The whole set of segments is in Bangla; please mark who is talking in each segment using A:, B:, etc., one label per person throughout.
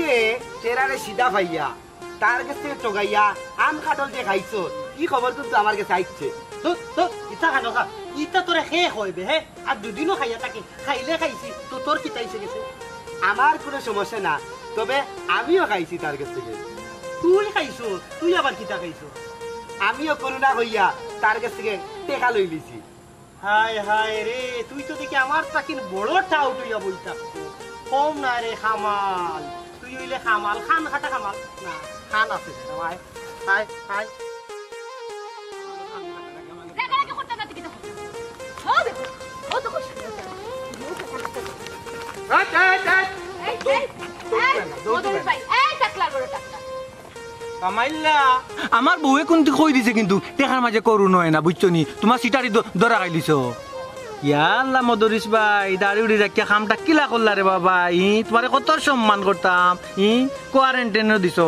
A: যে চেরারে সিধা তার কাছে আম যে খাইছো, কি খবর আমার কাছে আইছে?
B: খানো খা। তোরে শেষ হইবে হে? আর দুদিনও খাইয়া খাইলে খাইছি, তো তোর গেছে?
A: আমার কোনো সমস্যা না, তবে আমিও খাইছি তার কাছ থেকে।
B: তুই খাইছো, তুই আবার কিতা খাইছো?
A: আমিও করুণা হইয়া তার কাছ থেকে টেকা লই লিছি
B: হায় হায় রে, তুই তো দেখি আমার তাকিন বড় টাউ তুই বই থাকতো কম না রে, খামাল। তুই হইলে খামাল খান খাটা খামাল। না খান আছে হায় হায় হায়
C: ভাই।
D: আমার বউয়ে কিন্তু কই দিছে কিন্তু? টেকার মাঝে করু নয় না বুঝছ নি? তোমার সিটারি দরা খাইলিছ ইয়াল্লা মদরিস ভাই দাড়ি উড়ি রাখিয়া খামটা কিলা করলা রে বাবা? ই তোমারে কত সম্মান করতাম। ই কোয়ারেন্টাইনও দিছ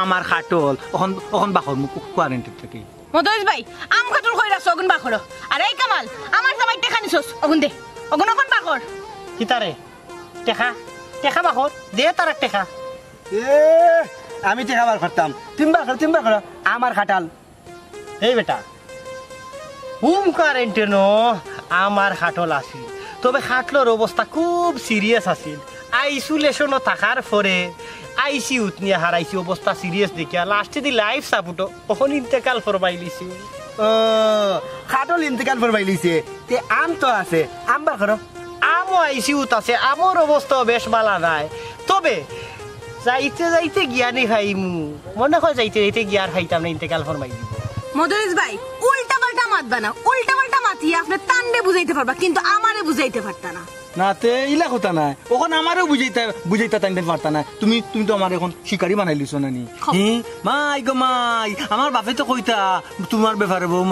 D: আমার খাটল। অখন অখন বাখর মুখ কোয়ারেন্টাইন থেকে।
C: মদন ভাই আম খাটুল কইরা সগুন বাখর আর এই কামাল আমার জামাই টেকা নিছস। অগুন দে অগুন অগুন বাখর
B: কিতারে টেকা? টেকা বাখর দে তার টেকা।
A: এ আমি টেকা বার করতাম। তিনবার করো তিনবার করো। আমার খাটাল।
B: এই বেটা। হোম কোয়ারেন্টাইনও আমার হাটল আছিল। তবে হাটলর অবস্থা খুব সিরিয়াস আছিল। আইসোলেশনও থাকার পরে আইসিউত নিয়ে হারাইছি অবস্থা সিরিয়াস দেখিয়া লাস্টে দি লাইফ সাপোর্টও কখন ইন্তেকাল ফরমাই লিছি
A: খাটল ইন্তেকাল লিছে তে আম তো আছে। আম বার করো
B: আমও আইসিউত আছে। আমার অবস্থাও বেশ বালা নাই। তবে যাইতে যাইতে জ্ঞানী খাইমু মনে হয় যাইতে যাইতে গিয়ার খাইতাম না ইন্তেকাল ফরমাই দিব।
C: মদরিস ভাই উল্টা পাল্টা মাতবা না উল্টা মাতিয়ে আপনি তান্ডে বুঝাইতে পারবা কিন্তু আমারে বুঝাইতে পারতা না।
D: না তে ইলা কথা ওখানে আমারও বুঝাইতে বুঝাইতে পারতা না। তুমি তুমি তো আমার এখন শিকারি বানাই লিছো না নি মাই গো মাই আমার বাপে তো কইতা তোমার ব্যাপারে বউ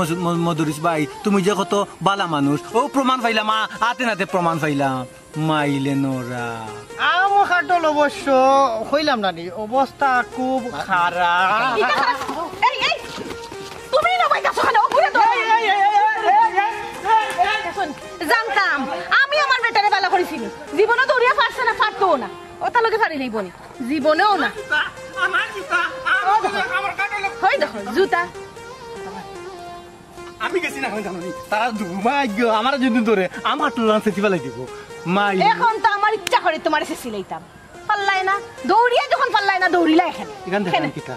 D: মধুরিস ভাই তুমি যে কত বালা মানুষ। ও প্রমাণ পাইলাম আতে নাতে প্রমাণ পাইলাম মাইলে নোরা।
B: আম হাটল অবশ্য হইলাম না নি অবস্থা খুব খারাপ।
C: লোকে পারি নাই বনি জীবনেও না। হয় দেখো জুতা।
D: আমি গেছি না জানো তারা গো আমার যদি ধরে আমার তুলনা সেটি ফেলাই দিব মাই।
C: এখন তো আমার ইচ্ছা করে তোমার এসে সিলাইতাম পাল্লাই না দৌড়িয়া যখন পাল্লাই না দৌড়িলা এখানে।
D: এখান। থেকে কিতা?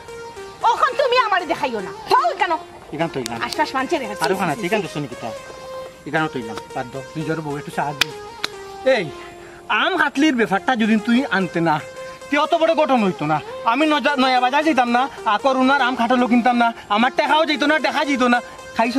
C: ওখান তুমি আমার দেখাইও না। হল কেন?
D: এখান তো ইলাম
C: আশ্বাস মানছে রে
D: আর ওখানে এখান তো শুনি কিতা? এখানে তো ইলাম বাদ দাও। নিজের বউ একটু সাহায্য এই আম হাতলির ব্যাপারটা যদি তুই আনতে না তুই অত বড় গঠন হইতো না। আমি নয়া বাজার যেতাম না আকর উনার আম খাটালো কিনতাম না। আমার দেখাও যেত না দেখা যেত না। খাইছ